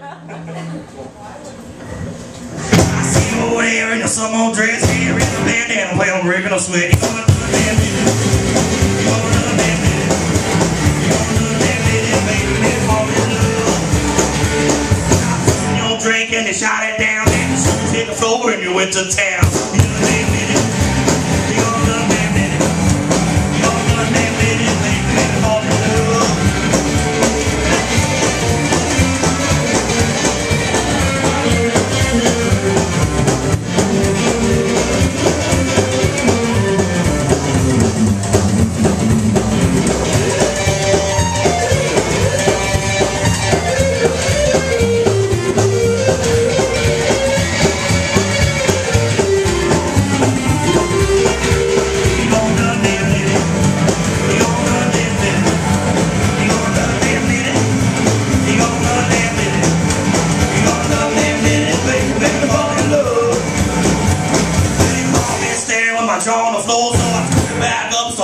I see you over there in your summer dress, hair in the bandana, play on ribbon, no sweat. You going to the bandana. You going to the bandana. You going to the bandana, baby, they fall in love. I put in your drink and they shot it down, and the shoes hit the floor and you went to town.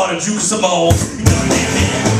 started juicing balls. You know what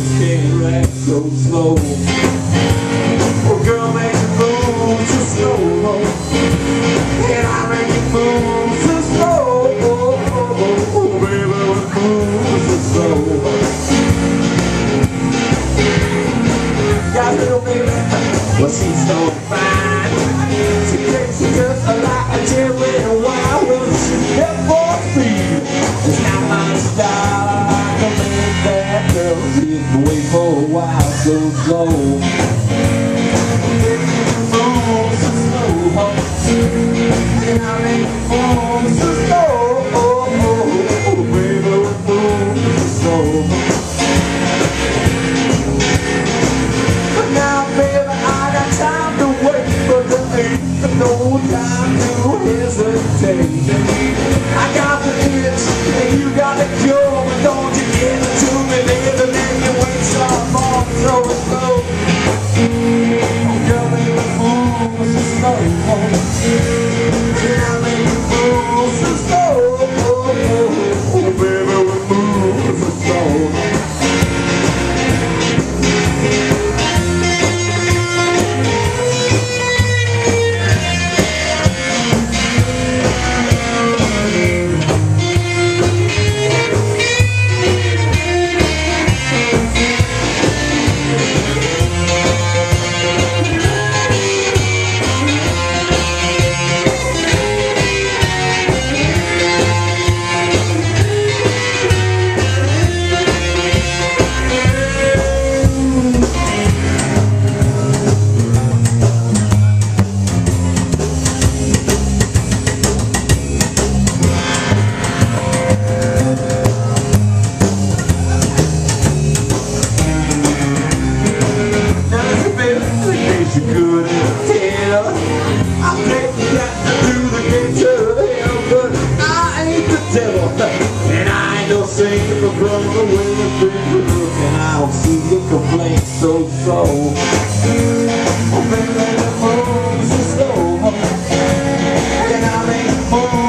you act so slow. Oh, girl, make the move, just slow. so. you a blow away the things you look and I'll see the complaints so so. Oh baby, the moves are slow And I make more